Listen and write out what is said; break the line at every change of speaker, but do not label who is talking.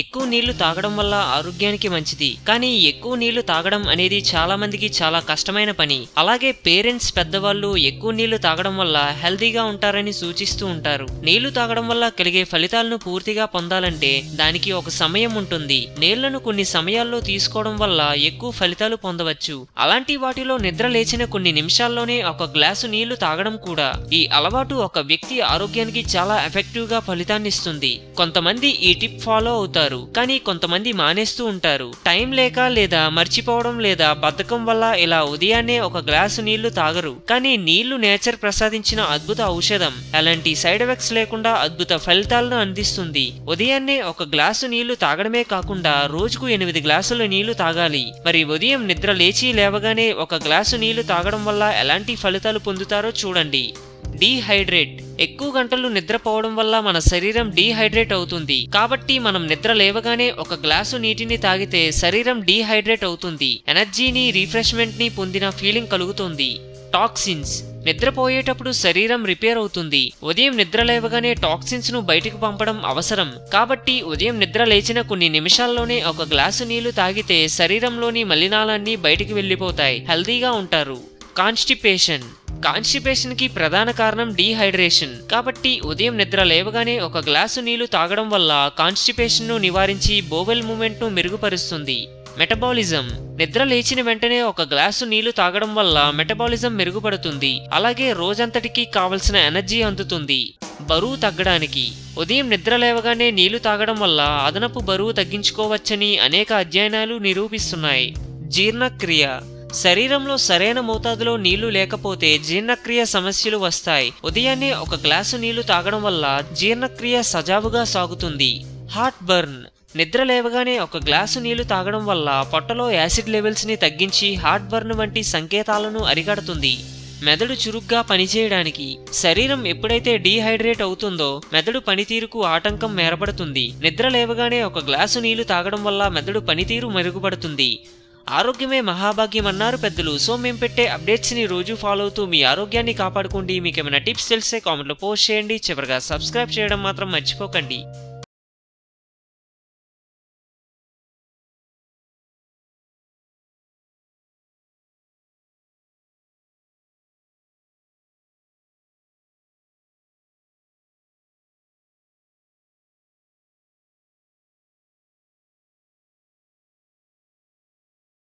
ఎక్కువ నీళ్ళు తాగడం వల్ల ఆరోగ్యానికి మంచిది. కానీ ఎక్కువ నీళ్ళు తాగడం అనేది చాలా మందికి చాలా కష్టమైన పని. అలాగే పేరెంట్స్ పెద్దవాళ్ళు ఎక్కువ నీళ్ళు తాగడం వల్ల హెల్తీగా ఉంటారని సూచిస్తూ ఉంటారు. నీళ్ళు తాగడం వల్ల కలిగే ఫలితాలను పూర్తిగా పొందాలంటే దానికి ఒక సమయం ఉంటుంది. నీళ్ళను కొన్ని సమయాల్లో తీసుకోవడం వల్ల ఎక్కువ ఫలితాలు పొందవచ్చు. అలాంటి వాటిలో నిద్ర లేచిన కొన్ని నిమిషాల్లోనే ఒక గ్లాసు నీళ్ళు తాగడం కూడా ఈ అలవాటు ఒక వ్యక్తి ఆరోగ్యానికి చాలా ఎఫెక్టివ్గా ఫలితాన్ని ఇస్తుంది. కొంతమంది ఈ టిప్ ఫాలో అవుతారు. కానీ కొంతమంది మానేస్తూ ఉంటారు. టైం లేక లేదా మర్చిపోవడం లేదా బద్ధకం వల్ల ఇలా ఉదయాన్నే ఒక గ్లాసు నీళ్ళు తాగరు. కానీ నీళ్ళు నేచర్ ప్రసాదించిన అద్భుత ఔషధం. అలాంటి సైడ్ ఎఫెక్ట్స్ లేకుండా అద్భుత ఫలితాలను అందిస్తుంది. ఉదయాన్నే ఒక గ్లాసు నీళ్ళు తాగడమే కాకుండా రోజుకు ఎనిమిది గ్లాసుల నీళ్ళు తాగాలి. మరి ఉదయం నిద్ర లేచి లేవగానే ఒక గ్లాసు నీళ్ళు తాగడం వల్ల ఎలాంటి ఫలితాలు పొందుతారో చూడండి. డీహైడ్రేట్. ఎక్కువ గంటలు నిద్రపోవడం వల్ల మన శరీరం డీహైడ్రేట్ అవుతుంది. కాబట్టి మనం నిద్ర లేవగానే ఒక గ్లాసు నీటిని తాగితే శరీరం డీహైడ్రేట్ అవుతుంది. ఎనర్జీని రిఫ్రెష్మెంట్ని పొందిన ఫీలింగ్ కలుగుతుంది. టాక్సిన్స్. నిద్రపోయేటప్పుడు శరీరం రిపేర్ అవుతుంది. ఉదయం నిద్ర లేవగానే టాక్సిన్స్ను బయటకు పంపడం అవసరం. కాబట్టి ఉదయం నిద్ర లేచిన కొన్ని నిమిషాల్లోనే ఒక గ్లాసు నీళ్ళు తాగితే శరీరంలోని మలినాలన్నీ బయటికి వెళ్ళిపోతాయి. హెల్దీగా ఉంటారు. కాన్స్టిపేషన్. కాన్స్టిపేషన్కి ప్రధాన కారణం డీహైడ్రేషన్. కాబట్టి ఉదయం నిద్ర లేవగానే ఒక గ్లాసు నీళ్ళు తాగడం వల్ల కాన్స్టిపేషన్ను నివారించి బోవెల్ మూమెంట్ను మెరుగుపరుస్తుంది. మెటబాలిజం. నిద్ర లేచిన వెంటనే ఒక గ్లాసు నీళ్ళు తాగడం వల్ల మెటబాలిజం మెరుగుపడుతుంది. అలాగే రోజంతటికి కావలసిన ఎనర్జీ అందుతుంది. బరువు తగ్గడానికి. ఉదయం నిద్ర లేవగానే నీళ్ళు తాగడం వల్ల అదనపు బరువు తగ్గించుకోవచ్చని అనేక అధ్యయనాలు నిరూపిస్తున్నాయి. జీర్ణక్రియ. శరీరంలో సరైన మోతాదులో నీళ్ళు లేకపోతే జీర్ణక్రియ సమస్యలు వస్తాయి. ఉదయాన్నే ఒక గ్లాసు నీళ్ళు తాగడం వల్ల జీర్ణక్రియ సజావుగా సాగుతుంది. Heart burn. నిద్ర లేవగానే ఒక గ్లాసు నీళ్ళు తాగడం వల్ల పొట్టలో యాసిడ్ లెవెల్స్ని తగ్గించి హార్ట్ బర్న్ వంటి సంకేతాలను అరికడుతుంది. మెదడు చురుగ్గా పనిచేయడానికి శరీరం ఎప్పుడైతే డీహైడ్రేట్ అవుతుందో మెదడు పనితీరుకు ఆటంకం ఏర్పడుతుంది. నిద్ర లేవగానే ఒక గ్లాసు నీళ్ళు తాగడం వల్ల మెదడు పనితీరు మెరుగుపడుతుంది. ఆరోగ్యమే మహాభాగ్యం అన్నారు పెద్దలు. సో మేము పెట్టే అప్డేట్స్ని రోజు ఫాలో అవుతూ మీ ఆరోగ్యాన్ని కాపాడుకోండి. మీకు ఏమైనా టిప్స్ తెలిస్తే కామెంట్లో పోస్ట్ చేయండి. చివరిగా సబ్స్క్రైబ్ చేయడం మాత్రం మర్చిపోకండి.